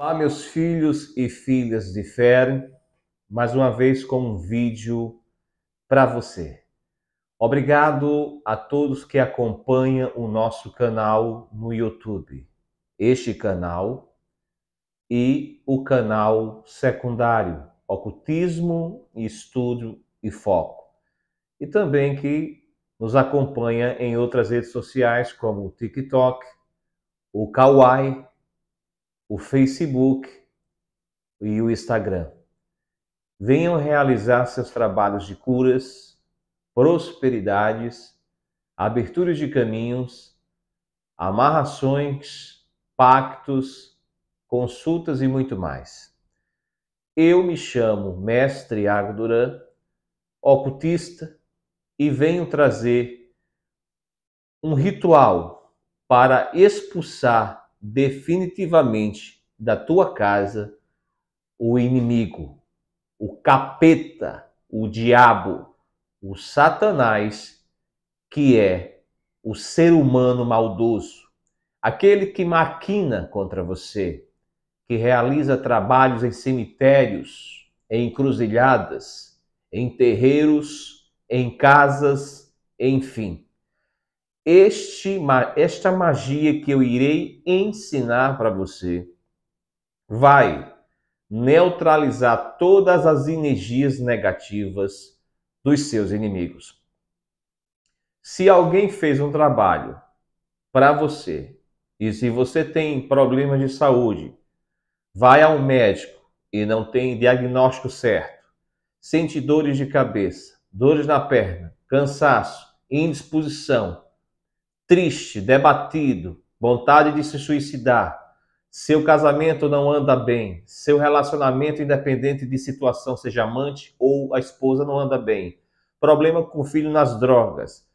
Olá, meus filhos e filhas de fé, mais uma vez com um vídeo para você. Obrigado a todos que acompanham o nosso canal no YouTube. Este canal e o canal secundário, Ocultismo, Estudo e Foco. E também que nos acompanha em outras redes sociais como o TikTok, o Kawaii, o Facebook e o Instagram. Venham realizar seus trabalhos de curas, prosperidades, aberturas de caminhos, amarrações, pactos, consultas e muito mais. Eu me chamo Mestre Agduran, ocultista, e venho trazer um ritual para expulsar definitivamente da tua casa o inimigo, o capeta, o diabo, o Satanás, que é o ser humano maldoso, aquele que maquina contra você, que realiza trabalhos em cemitérios, em encruzilhadas, em terreiros, em casas, enfim este, esta magia que eu irei ensinar para você vai neutralizar todas as energias negativas dos seus inimigos. Se alguém fez um trabalho para você e se você tem problemas de saúde, vai ao médico e não tem diagnóstico certo, sente dores de cabeça, dores na perna, cansaço, indisposição, triste, debatido, vontade de se suicidar, seu casamento não anda bem, seu relacionamento, independente de situação, seja amante ou a esposa, não anda bem, problema com o filho nas drogas,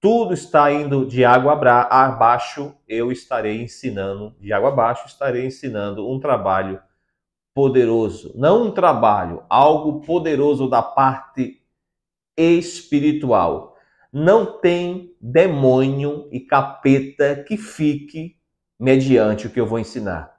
tudo está indo de água abaixo, eu estarei ensinando, de água abaixo, estarei ensinando um trabalho poderoso. Não um trabalho, algo poderoso da parte espiritual não tem demônio e capeta que fique mediante o que eu vou ensinar.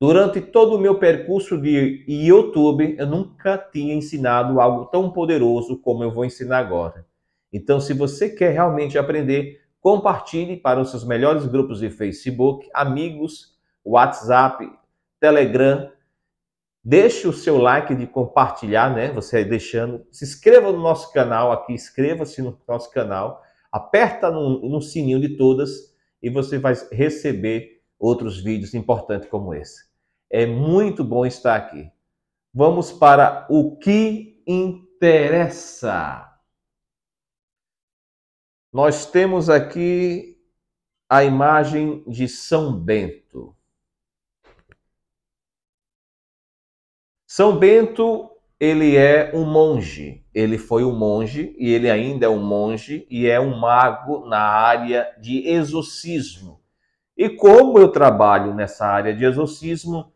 Durante todo o meu percurso de YouTube, eu nunca tinha ensinado algo tão poderoso como eu vou ensinar agora. Então, se você quer realmente aprender, compartilhe para os seus melhores grupos de Facebook, amigos, WhatsApp, Telegram, Deixe o seu like de compartilhar, né? Você deixando. Se inscreva no nosso canal aqui, inscreva-se no nosso canal, aperta no, no sininho de todas e você vai receber outros vídeos importantes como esse. É muito bom estar aqui. Vamos para o que interessa. Nós temos aqui a imagem de São Bento. São Bento, ele é um monge. Ele foi um monge e ele ainda é um monge e é um mago na área de exorcismo. E como eu trabalho nessa área de exorcismo,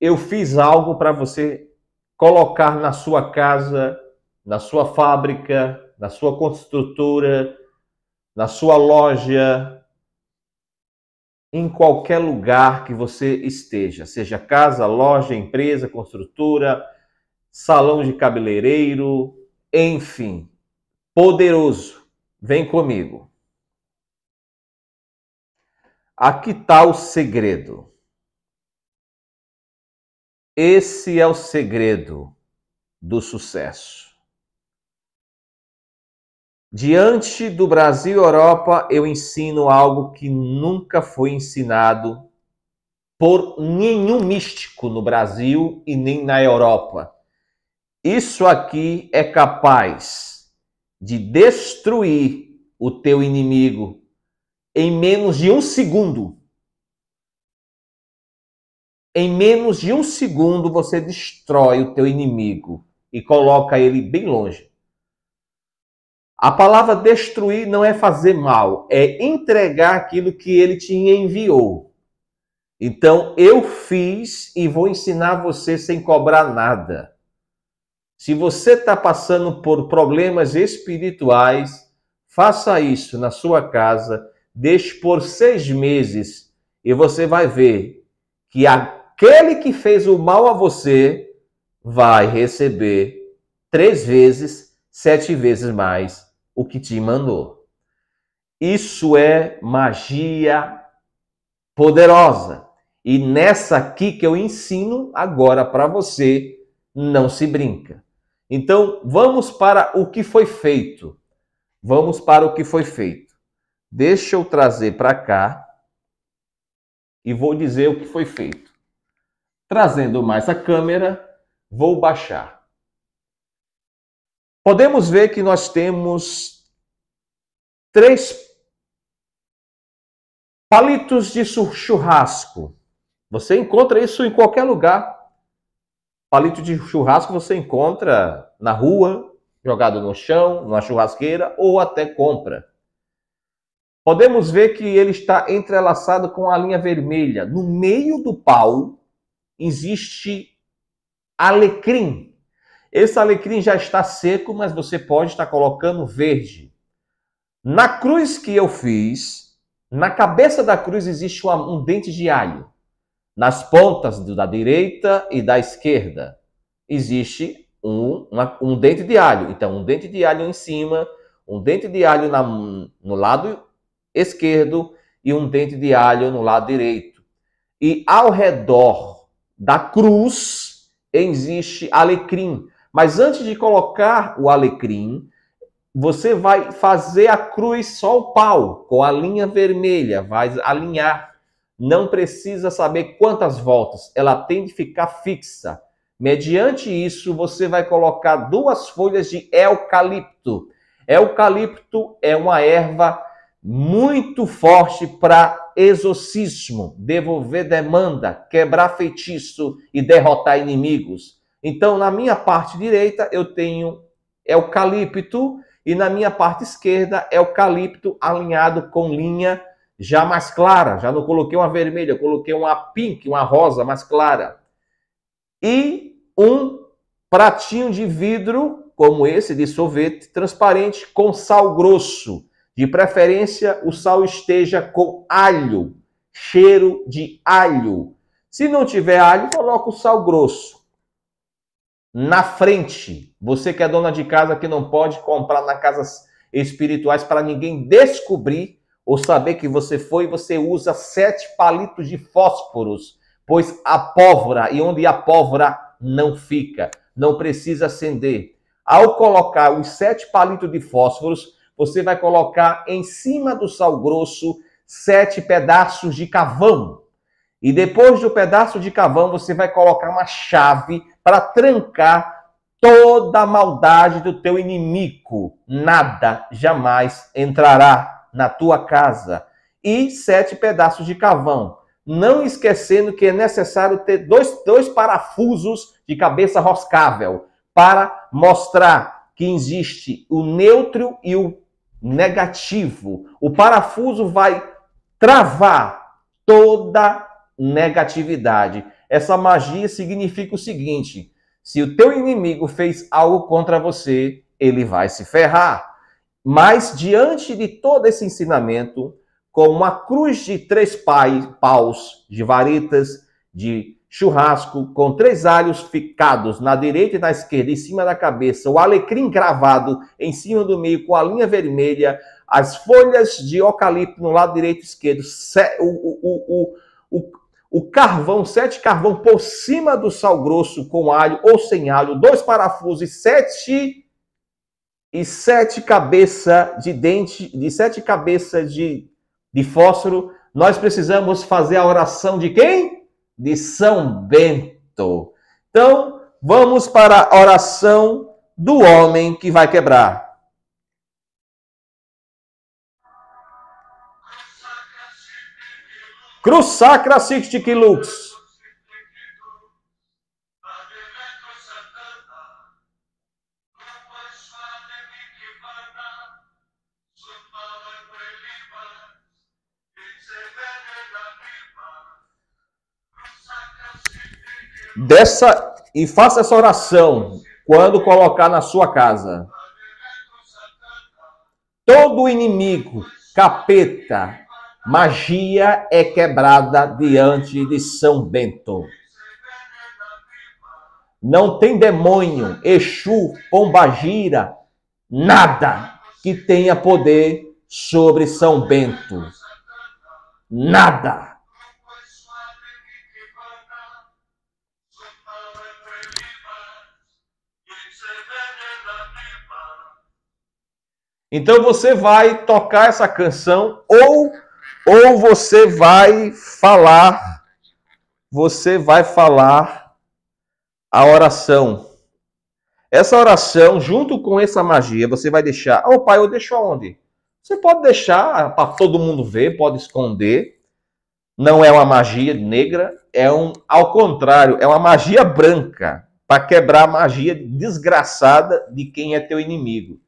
eu fiz algo para você colocar na sua casa, na sua fábrica, na sua construtora, na sua loja, em qualquer lugar que você esteja, seja casa, loja, empresa, construtora, salão de cabeleireiro, enfim, poderoso. Vem comigo. Aqui está o segredo. Esse é o segredo do sucesso. Diante do Brasil e Europa, eu ensino algo que nunca foi ensinado por nenhum místico no Brasil e nem na Europa. Isso aqui é capaz de destruir o teu inimigo em menos de um segundo. Em menos de um segundo você destrói o teu inimigo e coloca ele bem longe. A palavra destruir não é fazer mal, é entregar aquilo que ele te enviou. Então eu fiz e vou ensinar você sem cobrar nada. Se você está passando por problemas espirituais, faça isso na sua casa, deixe por seis meses e você vai ver que aquele que fez o mal a você vai receber três vezes, sete vezes mais o que te mandou. Isso é magia poderosa. E nessa aqui que eu ensino agora para você, não se brinca. Então, vamos para o que foi feito. Vamos para o que foi feito. Deixa eu trazer para cá e vou dizer o que foi feito. Trazendo mais a câmera, vou baixar. Podemos ver que nós temos três palitos de churrasco. Você encontra isso em qualquer lugar. Palito de churrasco você encontra na rua, jogado no chão, numa churrasqueira ou até compra. Podemos ver que ele está entrelaçado com a linha vermelha. No meio do pau existe alecrim. Esse alecrim já está seco, mas você pode estar colocando verde. Na cruz que eu fiz, na cabeça da cruz existe um dente de alho. Nas pontas da direita e da esquerda existe um, uma, um dente de alho. Então, um dente de alho em cima, um dente de alho na, no lado esquerdo e um dente de alho no lado direito. E ao redor da cruz existe alecrim. Mas antes de colocar o alecrim, você vai fazer a cruz só o pau, com a linha vermelha, vai alinhar. Não precisa saber quantas voltas, ela tem de ficar fixa. Mediante isso, você vai colocar duas folhas de eucalipto. Eucalipto é uma erva muito forte para exorcismo, devolver demanda, quebrar feitiço e derrotar inimigos. Então, na minha parte direita, eu tenho eucalipto e na minha parte esquerda, eucalipto alinhado com linha já mais clara. Já não coloquei uma vermelha, coloquei uma pink, uma rosa mais clara. E um pratinho de vidro, como esse de sorvete, transparente, com sal grosso de preferência, o sal esteja com alho, cheiro de alho. Se não tiver alho, coloca o sal grosso. Na frente, você que é dona de casa que não pode comprar na casas espirituais para ninguém descobrir ou saber que você foi, você usa sete palitos de fósforos, pois a pólvora, e onde a pólvora não fica, não precisa acender. Ao colocar os sete palitos de fósforos, você vai colocar em cima do sal grosso sete pedaços de cavão. E depois do pedaço de cavão, você vai colocar uma chave para trancar toda a maldade do teu inimigo. Nada jamais entrará na tua casa. E sete pedaços de cavão. Não esquecendo que é necessário ter dois, dois parafusos de cabeça roscável para mostrar que existe o neutro e o negativo. O parafuso vai travar toda negatividade. Essa magia significa o seguinte: se o teu inimigo fez algo contra você, ele vai se ferrar. Mas diante de todo esse ensinamento, com uma cruz de três paus, de varetas, de churrasco com três alhos ficados na direita e na esquerda, em cima da cabeça, o alecrim cravado em cima do meio com a linha vermelha, as folhas de eucalipto no lado direito e esquerdo, o, o, o, o, carvão, sete carvão por cima do sal grosso com alho ou sem alho, dois parafusos e sete e sete cabeças de dente, de sete cabeças de, de fósforo, nós precisamos fazer a oração de quem? de São Bento. Então, vamos para a oração do homem que vai quebrar. Cruz Sacra Sixtic Lux. dessa e faça essa oração quando colocar na sua casa. Todo inimigo, capeta, magia é quebrada diante de São Bento. não tem demônio, Exu, Pombagira, nada que tenha poder sobre São Bento. Nada. Então você vai tocar essa canção ou ou você vai falar você vai falar a oração. Essa oração, junto com essa magia, você vai deixar. Oh, pai, eu deixo aonde? Você pode deixar para todo mundo ver, pode esconder. Não é uma magia negra, é um, ao contrário, é uma magia branca para quebrar a magia desgraçada de quem é teu inimigo.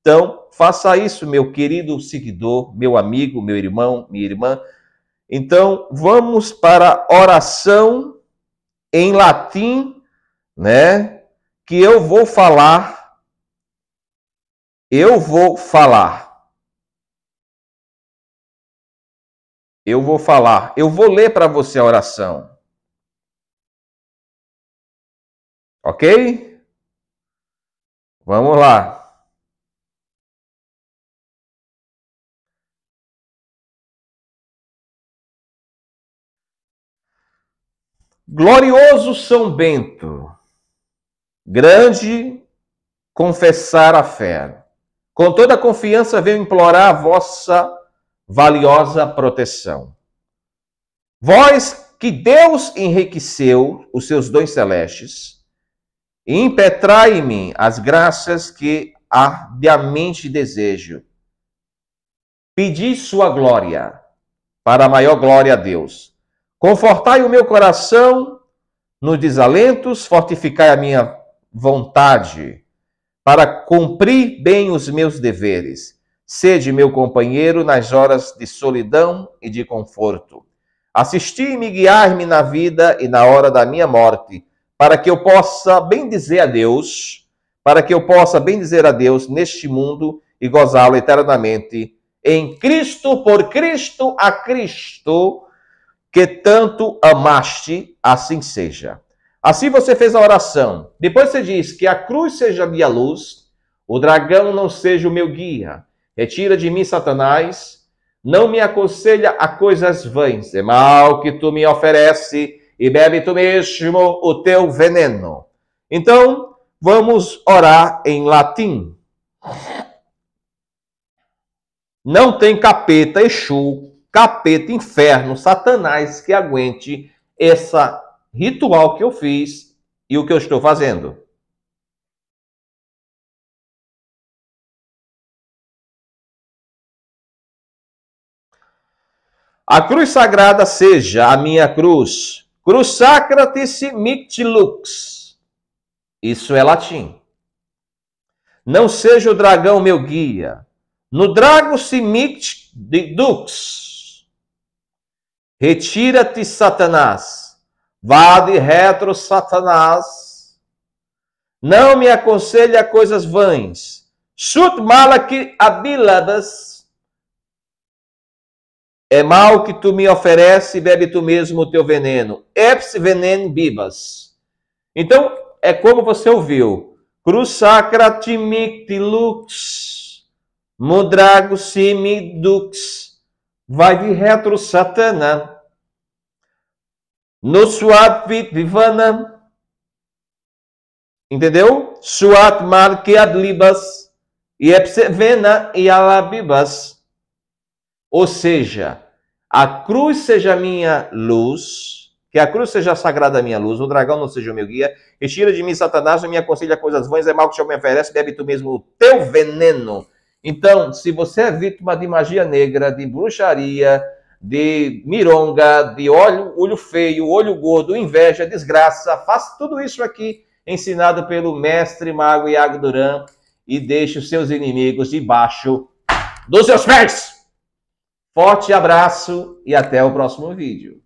Então, faça isso, meu querido seguidor, meu amigo, meu irmão, minha irmã. Então, vamos para oração em latim, né? Que eu vou falar. Eu vou falar. Eu vou falar. Eu vou ler para você a oração. Ok? Vamos lá. Glorioso São Bento, grande confessar a fé. Com toda a confiança venho implorar a vossa valiosa proteção. Vós que Deus enriqueceu os seus dons celestes, impetrai-me as graças que ardiamente desejo. Pedi sua glória, para a maior glória a Deus Confortai o meu coração nos desalentos, fortificai a minha vontade, para cumprir bem os meus deveres. Sede meu companheiro nas horas de solidão e de conforto. Assisti-me guiar-me na vida e na hora da minha morte, para que eu possa bem dizer a Deus, para que eu possa bem dizer a Deus neste mundo e gozá-lo eternamente. Em Cristo, por Cristo, a Cristo que tanto amaste, assim seja. Assim você fez a oração. Depois você diz que a cruz seja minha luz, o dragão não seja o meu guia. Retira de mim, Satanás. Não me aconselha a coisas vãs. É mal que tu me oferece e bebe tu mesmo o teu veneno. Então, vamos orar em latim. Não tem capeta, Exu, capeta, inferno, satanás que aguente essa ritual que eu fiz e o que eu estou fazendo. A cruz sagrada seja a minha cruz. Cruz sacratis lux. Isso é latim. Não seja o dragão meu guia. No drago simit dux. Retira-te, Satanás. Vá de retro, Satanás. Não me aconselha coisas vãs. Sut malak abiladas. É mal que tu me oferece, bebe tu mesmo o teu veneno. Eps venen bibas. Então, é como você ouviu. Cruz sacra timictilux. Mudrago simidux vai de retro satana. No suat vivana entendeu? Suat marquead libas. E epsevena e alabibas ou seja a cruz seja minha luz que a cruz seja sagrada minha luz, o dragão não seja o meu guia, retira de mim Satanás, não me aconselha coisas vãs, é mal que o me oferece, bebe tu mesmo o teu veneno. Então, se você é vítima de magia negra, de bruxaria, de mironga, de olho, olho feio, olho gordo, inveja, desgraça, faça tudo isso aqui ensinado pelo mestre mago Iago Duran e deixe os seus inimigos debaixo dos seus pés. Forte abraço e até o próximo vídeo.